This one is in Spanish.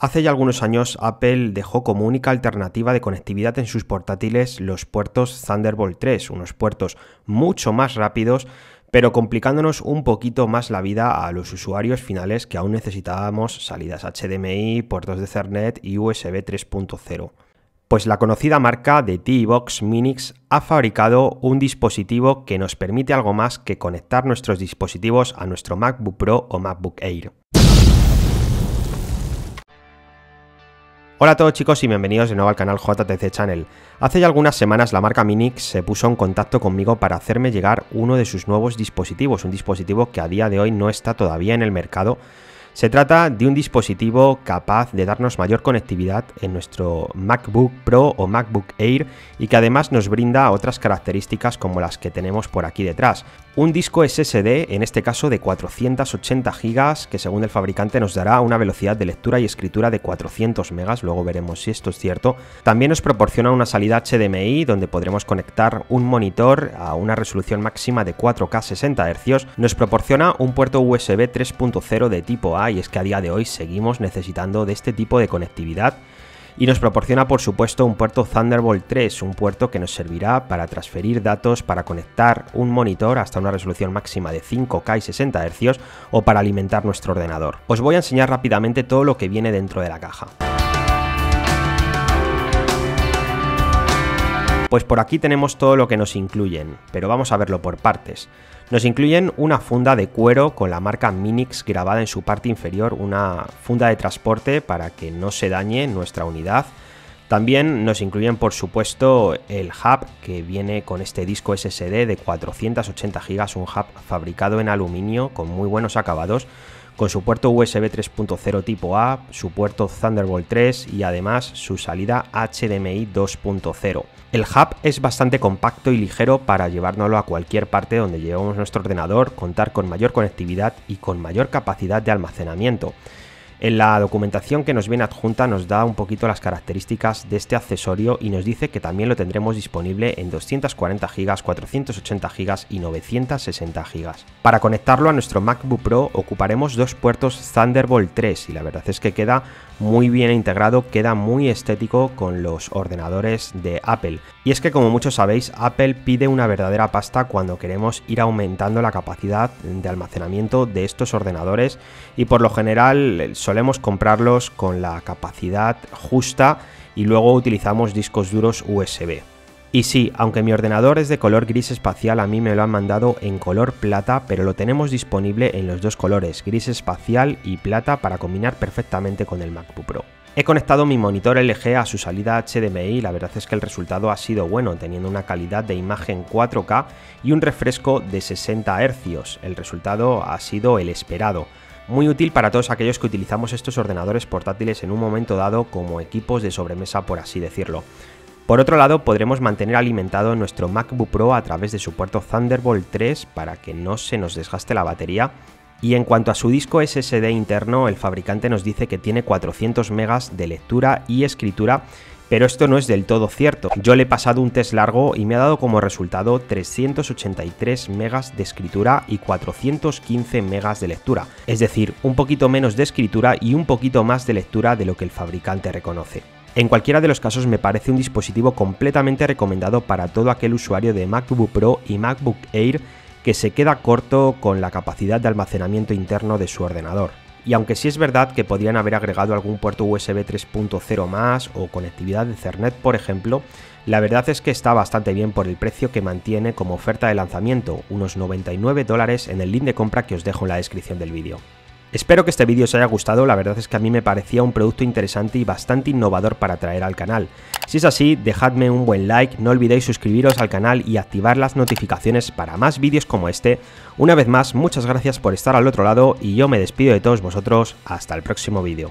Hace ya algunos años Apple dejó como única alternativa de conectividad en sus portátiles los puertos Thunderbolt 3, unos puertos mucho más rápidos, pero complicándonos un poquito más la vida a los usuarios finales que aún necesitábamos salidas HDMI, puertos de Ethernet y USB 3.0. Pues la conocida marca de T-Box Minix ha fabricado un dispositivo que nos permite algo más que conectar nuestros dispositivos a nuestro MacBook Pro o MacBook Air. Hola a todos chicos y bienvenidos de nuevo al canal JTC Channel. Hace ya algunas semanas la marca Minix se puso en contacto conmigo para hacerme llegar uno de sus nuevos dispositivos, un dispositivo que a día de hoy no está todavía en el mercado. Se trata de un dispositivo capaz de darnos mayor conectividad en nuestro MacBook Pro o MacBook Air y que además nos brinda otras características como las que tenemos por aquí detrás un disco SSD, en este caso de 480 GB, que según el fabricante nos dará una velocidad de lectura y escritura de 400 MB, luego veremos si esto es cierto. También nos proporciona una salida HDMI donde podremos conectar un monitor a una resolución máxima de 4K 60 Hz. Nos proporciona un puerto USB 3.0 de tipo A y es que a día de hoy seguimos necesitando de este tipo de conectividad y nos proporciona por supuesto un puerto Thunderbolt 3, un puerto que nos servirá para transferir datos, para conectar un monitor hasta una resolución máxima de 5K y 60 Hz o para alimentar nuestro ordenador. Os voy a enseñar rápidamente todo lo que viene dentro de la caja. Pues por aquí tenemos todo lo que nos incluyen, pero vamos a verlo por partes. Nos incluyen una funda de cuero con la marca Minix grabada en su parte inferior, una funda de transporte para que no se dañe nuestra unidad. También nos incluyen por supuesto el hub que viene con este disco SSD de 480 GB, un hub fabricado en aluminio con muy buenos acabados con su puerto USB 3.0 tipo A, su puerto Thunderbolt 3 y además su salida HDMI 2.0. El hub es bastante compacto y ligero para llevárnoslo a cualquier parte donde llevemos nuestro ordenador, contar con mayor conectividad y con mayor capacidad de almacenamiento. En la documentación que nos viene adjunta nos da un poquito las características de este accesorio y nos dice que también lo tendremos disponible en 240 GB, 480 GB y 960 GB. Para conectarlo a nuestro MacBook Pro ocuparemos dos puertos Thunderbolt 3 y la verdad es que queda muy bien integrado, queda muy estético con los ordenadores de Apple. Y es que como muchos sabéis, Apple pide una verdadera pasta cuando queremos ir aumentando la capacidad de almacenamiento de estos ordenadores y por lo general solemos comprarlos con la capacidad justa y luego utilizamos discos duros USB. Y sí, aunque mi ordenador es de color gris espacial, a mí me lo han mandado en color plata, pero lo tenemos disponible en los dos colores, gris espacial y plata, para combinar perfectamente con el MacBook Pro. He conectado mi monitor LG a su salida HDMI y la verdad es que el resultado ha sido bueno, teniendo una calidad de imagen 4K y un refresco de 60 Hz. El resultado ha sido el esperado. Muy útil para todos aquellos que utilizamos estos ordenadores portátiles en un momento dado como equipos de sobremesa por así decirlo. Por otro lado, podremos mantener alimentado nuestro MacBook Pro a través de su puerto Thunderbolt 3 para que no se nos desgaste la batería. Y en cuanto a su disco SSD interno, el fabricante nos dice que tiene 400 megas de lectura y escritura, pero esto no es del todo cierto. Yo le he pasado un test largo y me ha dado como resultado 383 megas de escritura y 415 megas de lectura, es decir, un poquito menos de escritura y un poquito más de lectura de lo que el fabricante reconoce. En cualquiera de los casos me parece un dispositivo completamente recomendado para todo aquel usuario de MacBook Pro y MacBook Air que se queda corto con la capacidad de almacenamiento interno de su ordenador. Y aunque sí es verdad que podrían haber agregado algún puerto USB 3.0 más o conectividad de Ethernet por ejemplo, la verdad es que está bastante bien por el precio que mantiene como oferta de lanzamiento, unos 99 dólares en el link de compra que os dejo en la descripción del vídeo. Espero que este vídeo os haya gustado, la verdad es que a mí me parecía un producto interesante y bastante innovador para traer al canal. Si es así, dejadme un buen like, no olvidéis suscribiros al canal y activar las notificaciones para más vídeos como este. Una vez más, muchas gracias por estar al otro lado y yo me despido de todos vosotros, hasta el próximo vídeo.